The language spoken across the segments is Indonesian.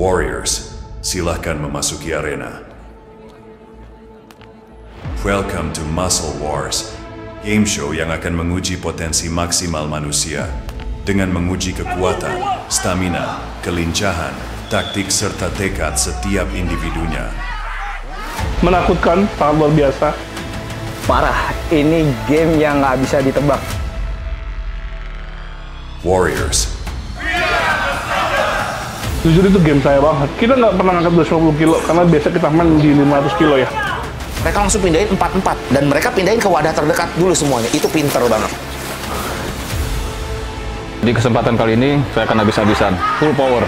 Warriors, silahkan memasuki arena. Welcome to Muscle Wars, game show yang akan menguji potensi maksimal manusia dengan menguji kekuatan, stamina, kelincahan, taktik serta tekad setiap individunya. menakutkan, sangat luar biasa. Parah, ini game yang nggak bisa ditebak. Warriors, Jujur itu game saya banget. Kita nggak pernah ngangkat 250 kilo, karena biasa kita main di 500 kilo ya. Mereka langsung pindahin 4-4 dan mereka pindahin ke wadah terdekat dulu semuanya. Itu pinter banget. Di kesempatan kali ini saya akan habis-habisan, full power.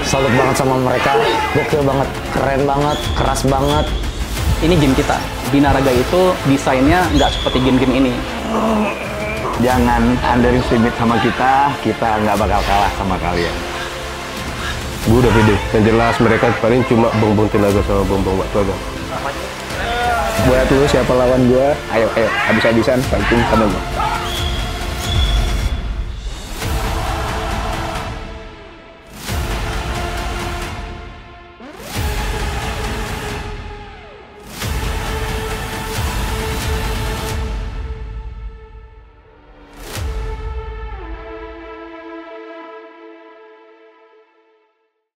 Salut banget sama mereka, gokil banget, keren banget, keras banget. ini game kita. Binaraga itu desainnya nggak seperti game-game ini. Jangan underestimate sama kita, kita nggak bakal kalah sama kalian. Gue udah pede. Yang jelas mereka paling cuma bongbong tenaga sama bongbong waktu aja. Buat lu siapa lawan gua, ayo ayo habis-habisan fighting sama gua.